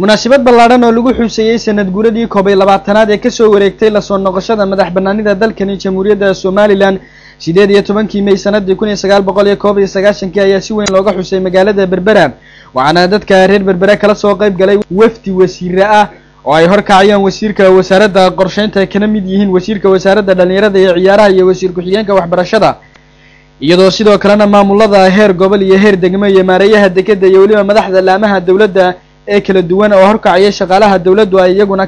munaasabad ballaadhan oo lagu xuseeyey sanad guuradii koob iyo labaatanaad ee ka soo wareegtay la soo noqoshada madax banaanida dalkani jamhuuriyadda somalilan. Sideed iyo tobankii may sanadii kun iyo sagaal boqol iyo koob iyo sagaashankii ayaa si weyn looga xusay magaalada berbera waxaana dadka reer berbere kala soo qayb galay wafdi wasiire ah oo ay horkacayaan wasiirka wasaaradda qorsheynta ay kana mid yihiin wasiirka wasaaradda dhallinyarada iyo ciyaaraha iyo wasiir ku-xigeenka waxbarashada. Iyadoo sidoo kalena maamulada heer gobol iyo heer degmo iyo maareeyaha dekeda iyo weliba madaxda laamaha dowladda ee kala duwan oo horkacaya shaqaalaha dowladdu ay iyaguna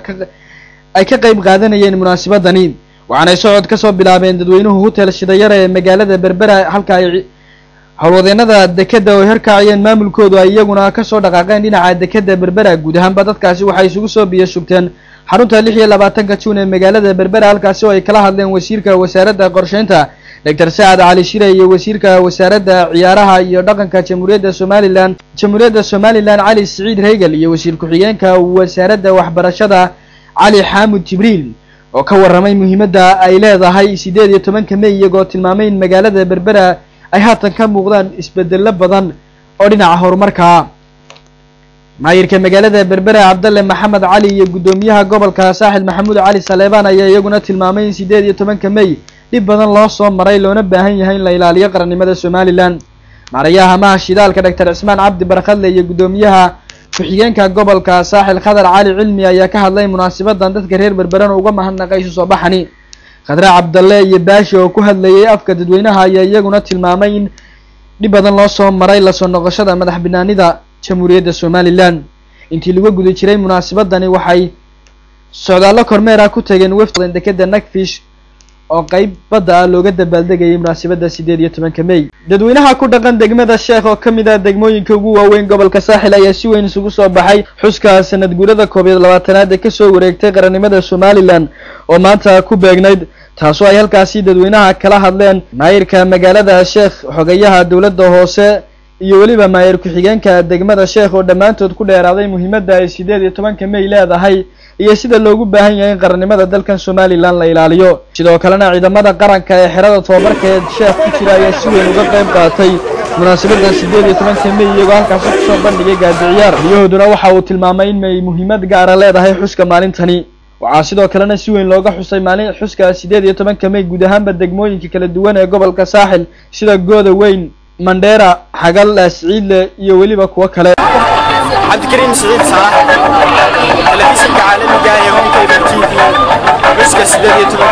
ay ka qayb qaadanayeen munaasabadani waxaanay socod ka soo bilaabeen dadweynuhu hotel shidayara ee magaalada berbera halka ay howlwadeenada dekeda oo ay horkacayeen maamulkoodu ay iyaguna ka soo dhaqaaqeen dhinaca dekeda berbera. Guud ahaanba dadkaasi waxay isugu soo biyo shugteen xarunta lix iyo labaatanka juun ee magaalada berbera halkaasi oo ay kala hadleen wasiirka wasaaradda qorsheynta doctor sacad cali shire iyo wasiirka wasaaradda ciyaaraha iyo dhaqanka jamhuuriyadda somalilan jamhuuriyadda somalilan cali siciid reygel iyo wasiir ku-xigeenka wasaaradda waxbarashada cali xaamud jibriil oo ka warramay muhiimadda ay leedahay sideed iyo tobanka may iyagoo tilmaamay in magaalada berbera ay haatan ka muuqdaan isbedelo badan oo dhinaca horumarkaa maayirka magaalada berbera cabdalle maxamed cali iyo guddoomiyaha gobolka saaxil maxamuud cali saleebaan ayaa iyaguna tilmaamay in sideed iyo tobanka may dhib badan loo soo maray loona baahan yahay in la ilaaliyo qarannimada somalilan. Maarayaha hamaha shidaalka doctor cismaan cabdi barkhadle iyo guddoomiyaha ku-xigeenka gobolka saaxil khadar cali cilmi ayaa ka hadlay munaasabadan dadka reer berberana uga mahadnaqay isu soo baxani. Khadre cabdalle iyo baashi oo ku hadlayay afka dadweynaha ayaa iyaguna tilmaamay in dhib badan loo soo maray la soo noqoshada madax banaanida jamhuuriyadda somalilan. Intii lagu guda jiray munaasabadani waxay socdaallo kormeera ku tageen wafdan dekeda nagfish oo qayb badda ah looga dabaaldegayay munaasabadda sideed iyo tobanka may. Dadweynaha ku dhaqan degmada sheekh oo ka mid ah degmooyinka ugu waaweyn gobolka saaxil ayaa si weyn isugu soo baxay xuska sanad guurada iyo labaatanaad ee ka soo wareegtay qarannimada somalilan oo maanta ku beegnayd taasoo ay halkaasi dadweynaha kala hadleen. Maayirka magaalada sheekh xogayaha dowladda hoose iyo weliba maayir ku-xigeenka degmada sheekh oo dhammaantood ku dheeraaday muhiimadda ay sideed iyo tobanka may leedahay iyo sida loogu baahan yahay in qarannimada dalkan somalilan la ilaaliyo. Sidoo kalena ciidamada qaranka ee xerada tobabarka ee sheekh ku jira ayaa si weyn uga qayb qaatay munaasabadda sideed iyo tobanka may iyagoo halkaasi ku soo bandhigay gaadiciyaar riyahooduna waxa uu tilmaamay in may muhiimad gaara leedahay xuska maalintani. Waxaa sidoo kalena si weyn looga xusay maalin xuska sideed iyo tobanka may guud ahaanba degmooyinka kala duwan ee gobolka saaxil sida gooda weyn mandheera xagal siciidle iyo weliba kuwo kale cabdikariim siciid saalax telefishinka caalamiga ee honkayba t v xuska sideed iyo tobanka